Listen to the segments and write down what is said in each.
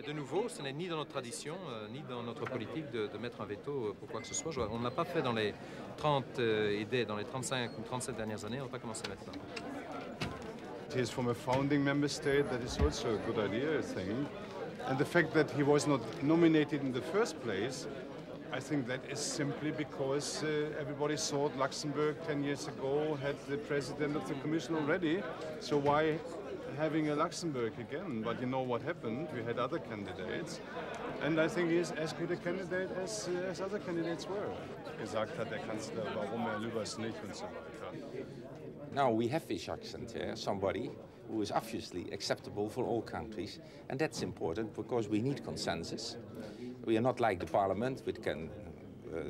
Mais de nouveau, ce n'est ni dans notre tradition, euh, ni dans notre politique de, de, mettre un veto pour quoi que ce soit. On ne l'a pas fait dans les 30 euh, idées, dans les 35 ou 37 dernières années, on va pas commencer maintenant. He is from a founding member state, that is also a good idea, I think. And the fact that he was not nominated in the first place, I think that is simply because uh, everybody thought Luxembourg 10 years ago had the president of the commission already. So why having a Luxembourg again? But you know what happened? We had other candidates. And I think he's as good a candidate as, uh, as other candidates were. Gesagt hat der Kanzler, warum er Lubbers nicht und so weiter. Now we have this accent here, somebody who is obviously acceptable for all countries, and that's important because we need consensus. We are not like the parliament, which can uh, uh,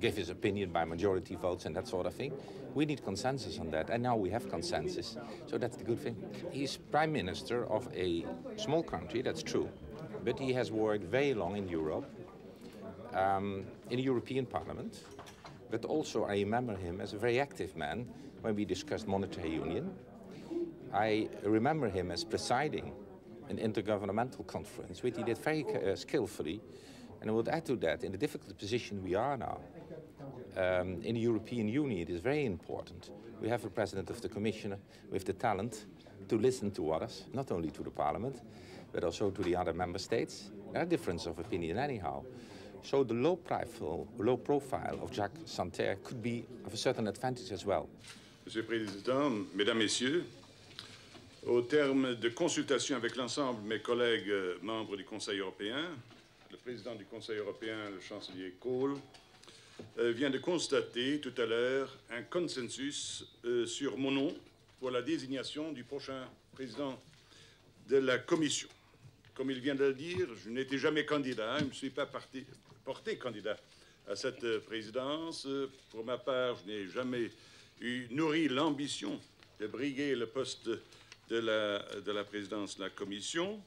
give his opinion by majority votes and that sort of thing. We need consensus on that, and now we have consensus, so that's the good thing. He's prime minister of a small country, that's true, but he has worked very long in Europe, um, in the European Parliament, but also I remember him as a very active man when we discussed monetary union. I remember him as presiding an intergovernmental conference, which he did very uh, skillfully. And I would add to that, in the difficult position we are now, um, in the European Union, it is very important. We have a president of the Commission with the talent to listen to others, not only to the Parliament, but also to the other member states. There are differences of opinion anyhow. So the low profile, low profile of Jacques Santer could be of a certain advantage as well. Monsieur le Président, Mesdames, Messieurs, au terme de consultations avec l'ensemble de mes collègues euh, membres du Conseil européen, le président du Conseil européen, le chancelier Kohl, euh, vient de constater tout à l'heure un consensus euh, sur mon nom pour la désignation du prochain président de la Commission. Comme il vient de le dire, je n'étais jamais candidat, je ne me suis pas porté candidat à cette présidence. Pour ma part, je n'ai jamais eu nourri l'ambition de briguer le poste de la présidence de la Commission.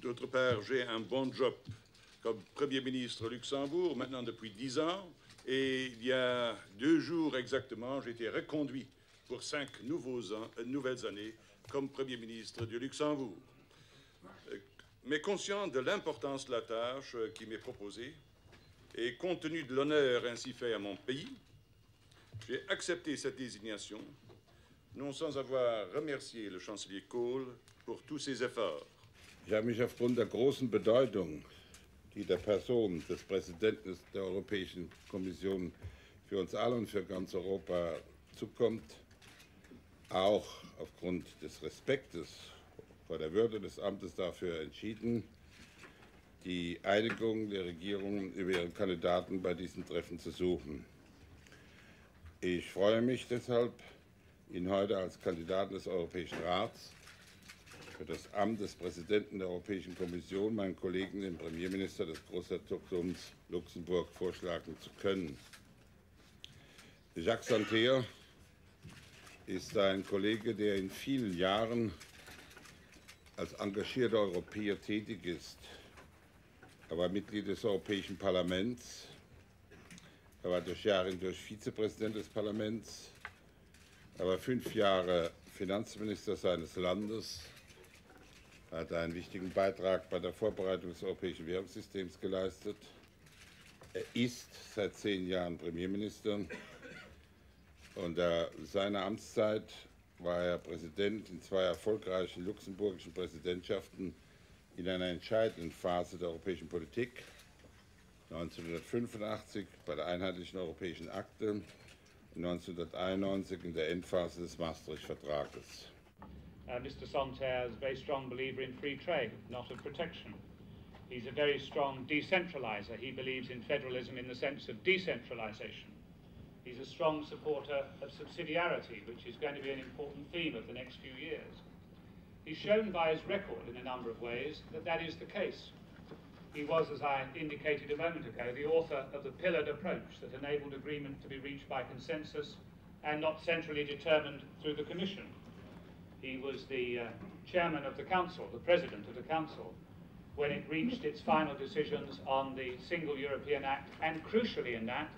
D'autre part, j'ai un bon job comme Premier ministre Luxembourg, maintenant depuis dix ans. Et il y a deux jours exactement, j'ai été reconduit pour cinq euh, nouvelles années comme Premier ministre du Luxembourg. Euh, mais conscient de l'importance de la tâche euh, qui m'est proposée, et compte tenu de l'honneur ainsi fait à mon pays, j'ai accepté cette désignation, non sans avoir remercié le chancelier Kohl pour tous ses efforts. Ich habe mich aufgrund der großen Bedeutung, die der Person des Präsidenten der Europäischen Kommission für uns alle und für ganz Europa zukommt, auch aufgrund des Respektes vor der Würde des Amtes dafür entschieden, die Einigung der Regierungen über ihren Kandidaten bei diesen Treffen zu suchen. Ich freue mich deshalb, ihn heute als Kandidaten des Europäischen Rats für das Amt des Präsidenten der Europäischen Kommission meinen Kollegen, den Premierminister des Großherzogtums Luxemburg, vorschlagen zu können. Jacques Santer ist ein Kollege, der in vielen Jahren als engagierter Europäer tätig ist. Er war Mitglied des Europäischen Parlaments. Er war durch Jahre hindurch Vizepräsident des Parlaments. Er war fünf Jahre Finanzminister seines Landes. Hat einen wichtigen Beitrag bei der Vorbereitung des europäischen Währungssystems geleistet. Er ist seit zehn Jahren Premierminister. Unter seiner Amtszeit war er Präsident in zwei erfolgreichen luxemburgischen Präsidentschaften in einer entscheidenden Phase der europäischen Politik. 1985 bei der einheitlichen europäischen Akte und 1991 in der Endphase des Maastricht-Vertrages. Uh, Mr. Santer is a very strong believer in free trade, not of protection. He's a very strong decentralizer. He believes in federalism in the sense of decentralization. He's a strong supporter of subsidiarity, which is going to be an important theme of the next few years. He's shown by his record in a number of ways that that is the case. He was, as I indicated a moment ago, the author of the pillared approach that enabled agreement to be reached by consensus and not centrally determined through the Commission. He was the uh, chairman of the Council, the president of the Council, when it reached its final decisions on the Single European Act, and crucially in that,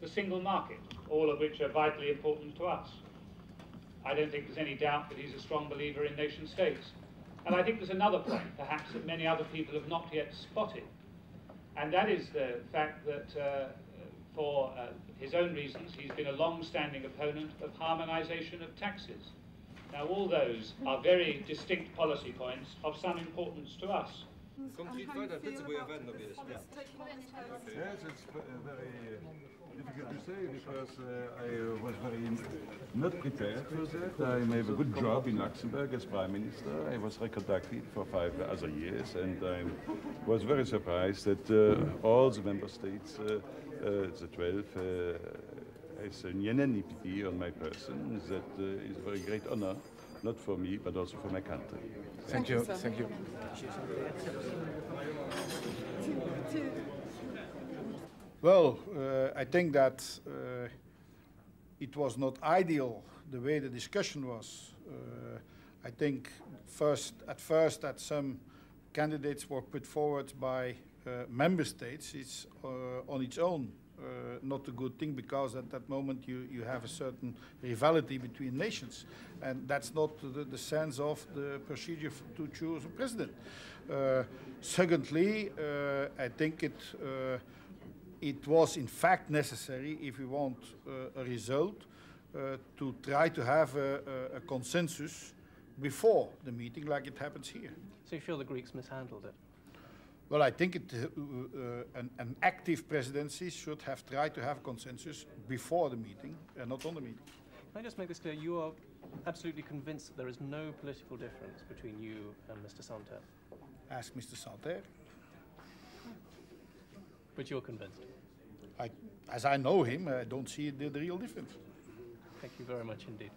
the single market, all of which are vitally important to us. I don't think there's any doubt that he's a strong believer in nation states. And I think there's another point, perhaps, that many other people have not yet spotted, and that is the fact that, uh, for uh, his own reasons, he's been a long-standing opponent of harmonisation of taxes. Now, all those are very distinct policy points of some importance to us. Yes, it's uh, very difficult to say because uh, I was very not prepared for that. I made a good job in Luxembourg as Prime Minister. I was reconducted for five other years and I was very surprised that uh, all the member states, uh, uh, the 12, has a unanimity on my person. That uh, is a very great honor, not for me, but also for my country. Thank you. Thank you. Well, uh, I think that uh, it was not ideal the way the discussion was. Uh, I think first, at first, that some candidates were put forward by uh, member states. It's uh, on its own uh, not a good thing because at that moment you, you have a certain rivalry between nations, and that's not the, the sense of the procedure to choose a president. secondly, I think it it was in fact necessary, if we want uh, a result, uh, to try to have a, a, a, consensus before the meeting, like it happens here. So you feel the Greeks mishandled it? Well, I think it, uh, uh an, an, active presidency should have tried to have consensus before the meeting and not on the meeting. Can I just make this clear? You are absolutely convinced that there is no political difference between you and Mr. Santer? Ask Mr. Santer. But you're convinced? I, as I know him, I don't see the, the real difference. Thank you very much indeed.